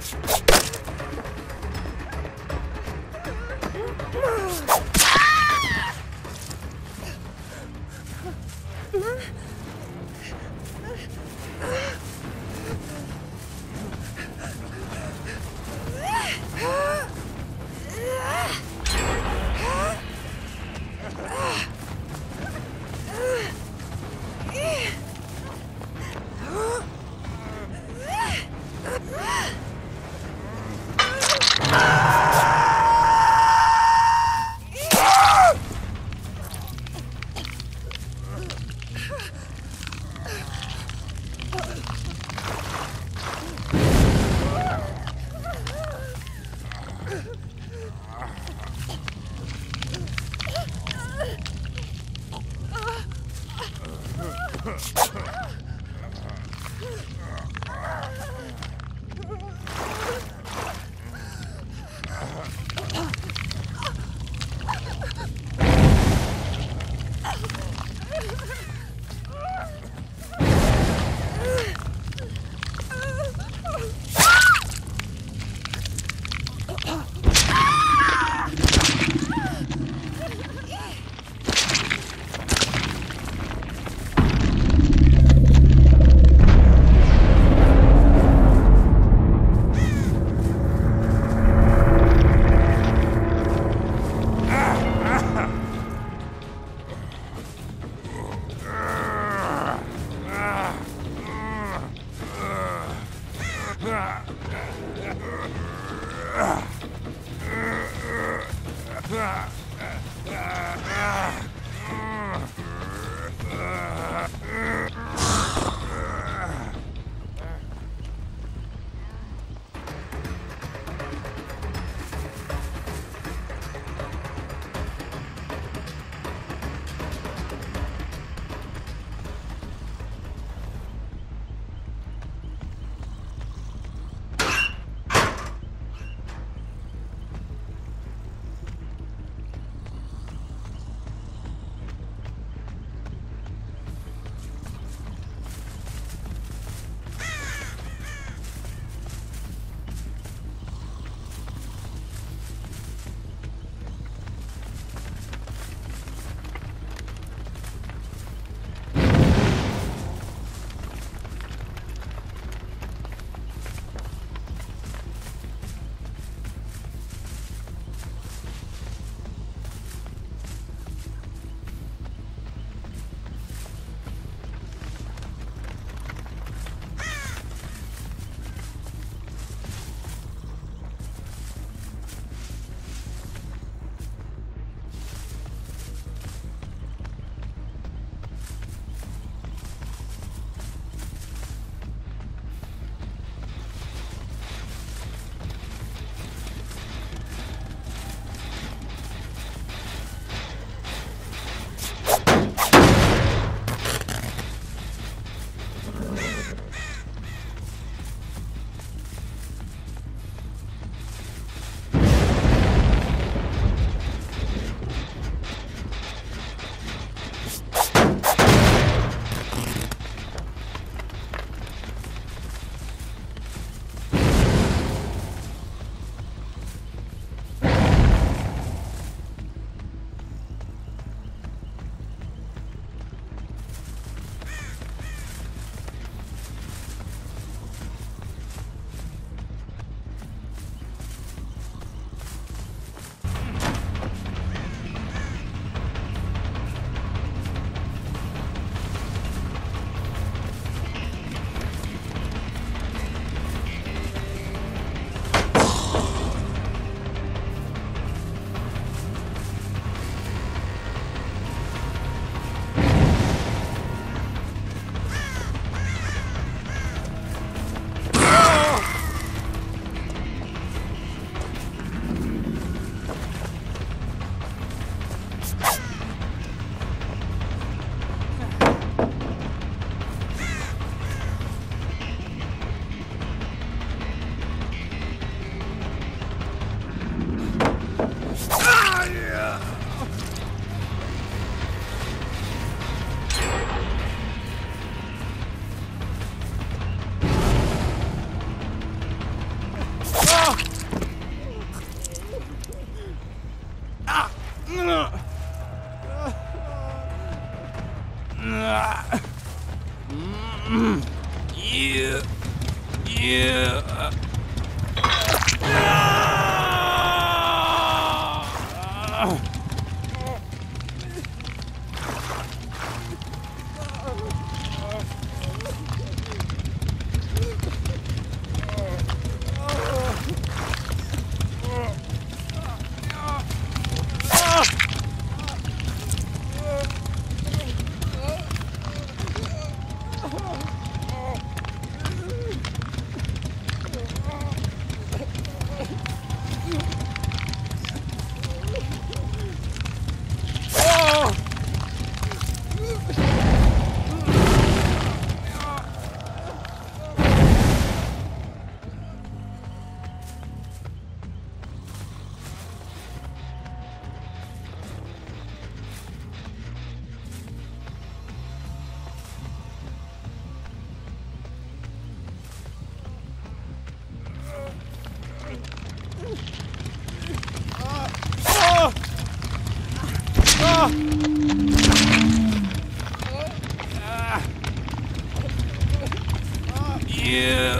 you Yeah.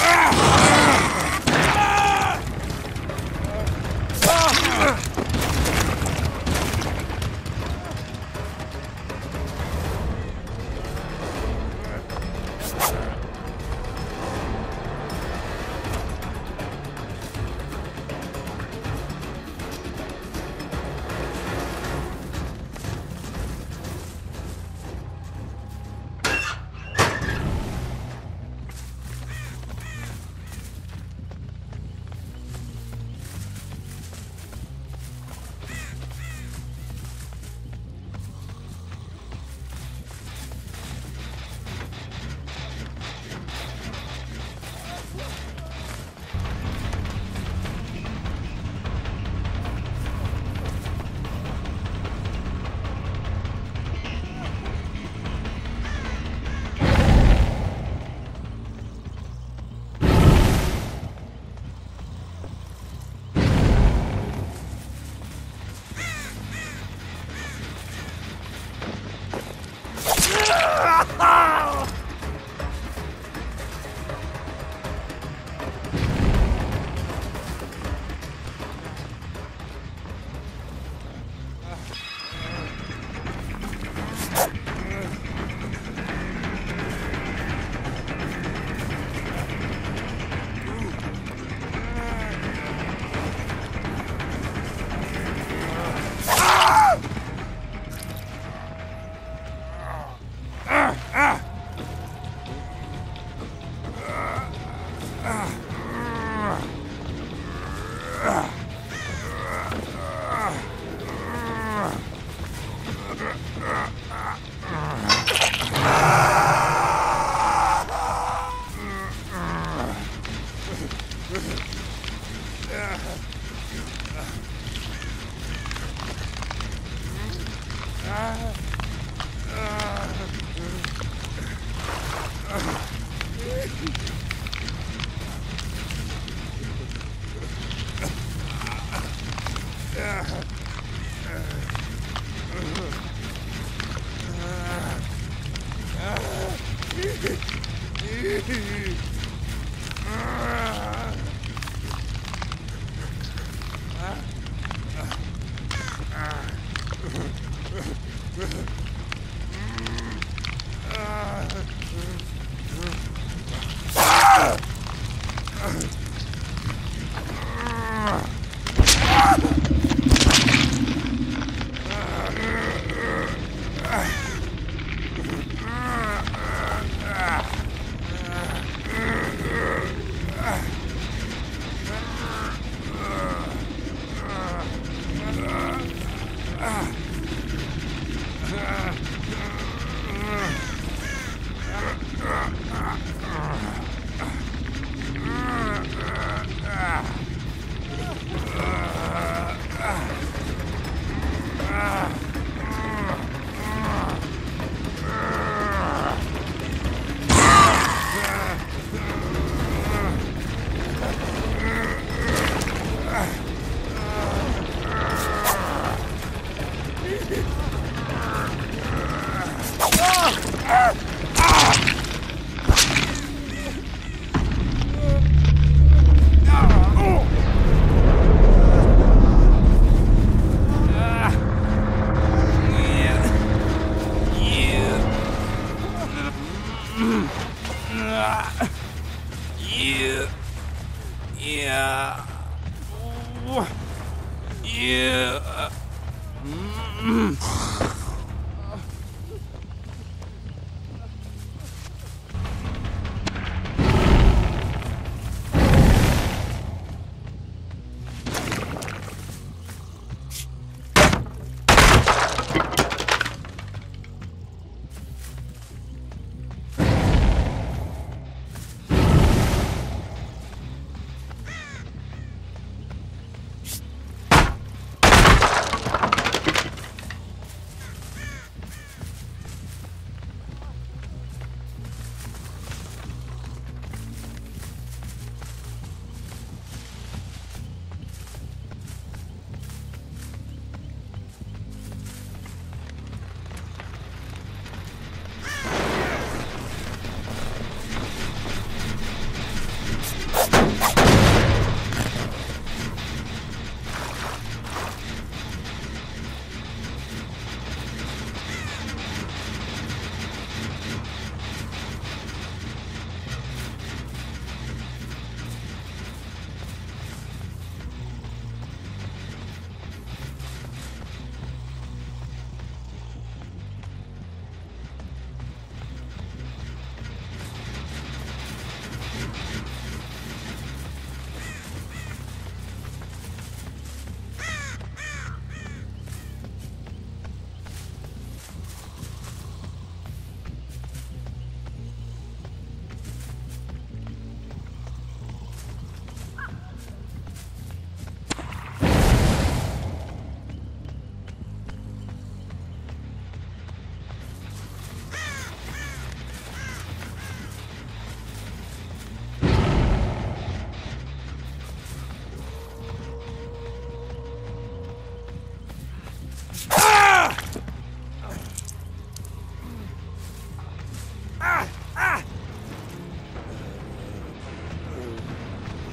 Ah. Ugh.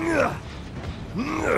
Yeah. Yeah. Yeah. Whoa!